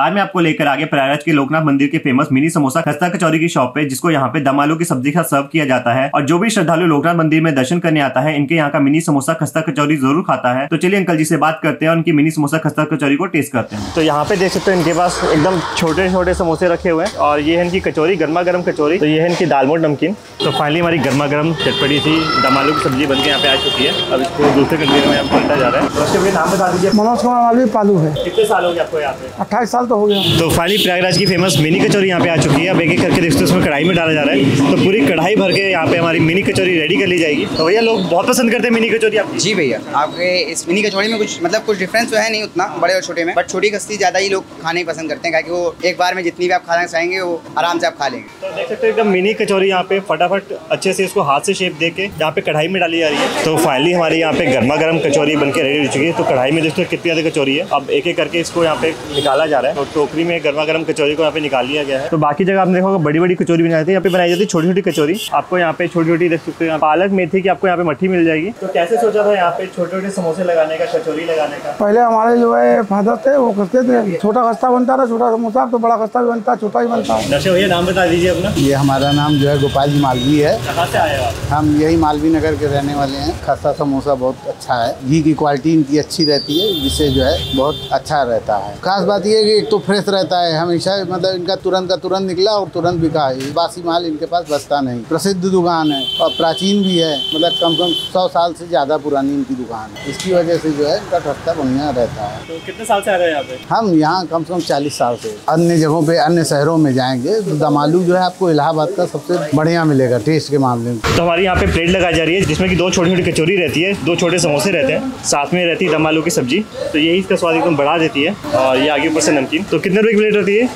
आज मैं आपको लेकर आगे प्रयागराज के लोकनाथ मंदिर के फ़ेमस मिनी समोसा खस्ता कचौरी की शॉप पे जिसको यहाँ पे दम आलू की सब्ज़ी का सर्व किया जाता है। और जो भी श्रद्धालु लोकनाथ मंदिर में दर्शन करने आता है इनके यहाँ का मिनी समोसा खस्ता कचौरी ज़रूर खाता है। तो चलिए अंकल जी से बात करते हैं और उनकी मिनी समोसा खस्ता कचौरी को टेस्ट करते हैं। तो यहाँ पे देख सकते हो इनके पास एकदम छोटे छोटे समोसे रखे हुए हैं। और ये है इनकी कचौरी गर्मा गर्म कचौरी। तो ये है इनकी दालमोट नमकीन। तो फाइनली हमारी गर्मा गर्म चटपटी सी दम आलू की सब्ज़ी बन के यहाँ पे आ चुकी है। अब इसको दूसरे कंटेनर में यहाँ पलटा जा रहा है। नाम बता दीजिए। मनोज कुमार पालू है। कितने साल हो गए आपको यहाँ पे? अट्ठाईस साल तो हो गया। तो फाइनली प्रयागराज की फ़ेमस मिनी कचौरी यहाँ पे आ चुकी है। अब एक एक करके देखते उसमें कढ़ाई में डाला जा रहा है। तो पूरी कढ़ाई भर के यहाँ पे हमारी मिनी कचौरी रेडी कर ली जाएगी। तो भैया लोग बहुत पसंद करते हैं मिनी कचौरी आप? जी भैया आपके इस मिनी कचौड़ी में कुछ मतलब कुछ डिफरेंस तो है नहीं उतना बड़े और छोटे में। बट छोटी कस्ती ज़्यादा ही लोग खाने ही पसंद करते हैं क्योंकि वो एक बार में जितनी भी आप खाना चाहेंगे वो आराम से आप खा लेंगे। तो देख सकते हो एकदम मिनी कचौरी यहाँ पे फटाफट अच्छे से इसको हाथ से शेप दे के यहाँ पे कढ़ाई में डाली जा रही है। तो फाइनली हमारे यहाँ पे गर्मा गर्म कचौरी बन के रेडी हो चुकी है। तो कढ़ाई में देखते हो कितनी ज़्यादा कचौरी है। अब एक एक करके इसको यहाँ पे निकाला जा रहा है। तो टोकरी में गर्मा गर्म कचौरी को यहाँ पे निकाल लिया गया है। तो बाकी जगह आपने देखोगे बड़ी बड़ी कचौरी बनाई जाती है। यहाँ पे बनाई जाती है छोटी छोटी कचौरी। आपको यहाँ पे छोटी छोटी देख सकते हो पालक मेथी की आपको यहाँ पे मट्ठी मिल जाएगी। तो कैसे सोचा था यहाँ पे छोटे छोटे समोसे लगाने का कचौरी लगाने का? पहले हमारे जो है फादर थे वो करते थे। छोटा खस्ता बनता था छोटा समोसा तो बड़ा खस्ता भी बनता छोटा ही बनता। है नशे भैया नाम बता दीजिए अपना। ये हमारा नाम जो है गोपाल जी मालवी है। कहाँ से आए हम यही मालवी नगर के रहने वाले हैं। खस्ता समोसा बहुत अच्छा है। घी की क्वालिटी इनकी अच्छी रहती है जिससे जो है बहुत अच्छा रहता है। खास बात ये है कि एक तो फ्रेश रहता है हमेशा मतलब इनका तुरंत का तुरंत निकला और तुरंत बिका है। बासी माल इनके पास बचता नहीं। प्रसिद्ध दुकान है और प्राचीन भी है मतलब कम से कम सौ साल से ज़्यादा पुरानी इनकी दुकान है। इसकी वजह से जो है इनका खस्ता बढ़िया रहता है। तो कितने साल से आ रहे हैं यहाँ पे? हम यहाँ कम से कम चालीस साल से। अन्य जगहों पे अन्य शहरों में जाएँगे तो दमालू जो है आपको इलाहाबाद का सबसे बढ़िया मिलेगा टेस्ट के मामले में। तो हमारी यहाँ पे प्लेट लगाई जा रही है जिसमें की दो छोटी छोटी कचोरी रहती है दो छोटे समोसे रहते हैं साथ में रहती है दम आलू की सब्ज़ी। तो यही इसका स्वाद एकदम बढ़ा देती है और ये आगे ऊपर से नमकीन तो कितने रुपए की प्लेट रहती है?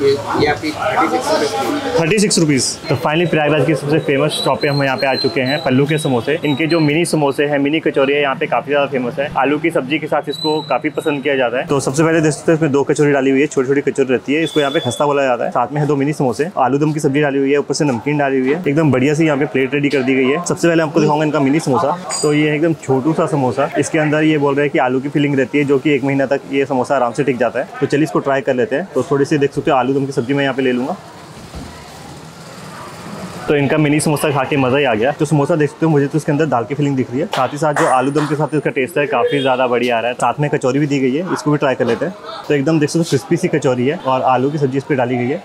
थर्टी सिक्स रुपीज़ तो फाइनली प्रयागराज की सबसे फ़ेमस शॉप पे हम यहाँ पे आ चुके हैं पल्लू के समोसे। इनके जो मिनी समोसे हैं मिनी कचौरी है यहाँ पे काफ़ी ज़्यादा फ़ेमस है। आलू की सब्ज़ी के साथ इसको काफ़ी पसंद किया जाता है। तो सबसे पहले देख सकते हैं इसमें दो कचौरी डाली हुई है छोटी छोटी कचौरी रहती है। इसको यहाँ पे खस्ता बोला जाता है। साथ में है दो मिनी समोसे। आलू दम की सब्ज़ी डाली हुई है ऊपर से नमकीन डाली हुई है। एकदम बढ़िया सी यहाँ पे प्लेट रेडी कर दी गई है। सबसे पहले आपको दिखाऊँगा इनका मिनी समोसा। तो ये एकदम छोटू सा समोसा। इसके अंदर ये बोल रहे हैं कि आलू की फीलिंग रहती है जो कि एक महीना तक ये समोसा आराम से टिक जाता है। तो चलिए इसको ट्राई कर लेते हैं। तो थोड़ी सी देख सकते हो, आलू दम की सब्ज़ी मैं यहाँ पे ले लूँगा। तो इनका मिनी समोसा खा के मज़ा ही आ गया। तो समोसा देख सकते हो, मुझे तो इसके अंदर दाल की फीलिंग दिख रही है। साथ ही साथ जो आलू दम के साथ इसका टेस्ट है, काफ़ी ज़्यादा बढ़िया आ रहा है। साथ में कचौरी भी दी गई है, इसको भी ट्राई कर लेते हैं। तो एकदम देख सकते हो क्रिस्पी सी कचौरी है और आलू की सब्ज़ी इस पर डाली गई है।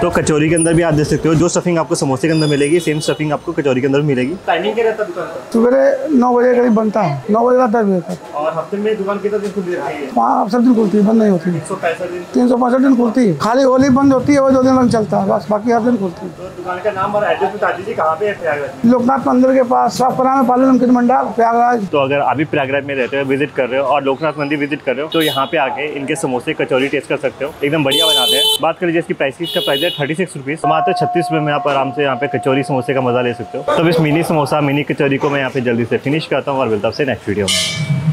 तो कचौरी के अंदर भी आप देख सकते हो जो स्टफिंग आपको समोसे के अंदर मिलेगी सेम स्टफिंग आपको कचौरी के अंदर मिलेगी। टाइमिंग क्या रहता है दुकान का? सवेरे नौ बजे करीब बनता है। नौ बजे का दस बजे तक। और हफ़्ते में दुकान कितना दिन खुली रहती है? वहाँ सब दिन खुलती है बंद नहीं होती। तीन सौ पैंसठ दिन खुलती है। खाली होली बंद होती है वो दो दिन लग चलता है बस बाकी हर दिन खुलती है। तो दुकान का नाम और एड्रेस बता दीजिए कहाँ पे है लोकनाथ मंदिर के पास साफ़ परा में पालू नमकीन मंडार प्रयागराज। तो अगर अभी प्रयागराज में रहते हो विज़िट कर रहे हो और लोकनाथ मंदिर विज़िट कर रहे हो तो यहाँ पे आके इनके समोसे कचौरी टेस्ट कर सकते हो। एकदम बढ़िया बनाते हैं। बात करें इसकी प्राइस की इसका प्राइस है थर्टी सिक्स रुपीज़ मात्र छत्तीस रुपये में आप आराम से यहाँ पे कचौरी समोसे का मज़ा ले सकते हो। तब इस मिनी समोसा, मिनी कचौरी को मैं यहाँ पे जल्दी से फिनिश करता हूँ और मिलता से नेक्स्ट वीडियो में।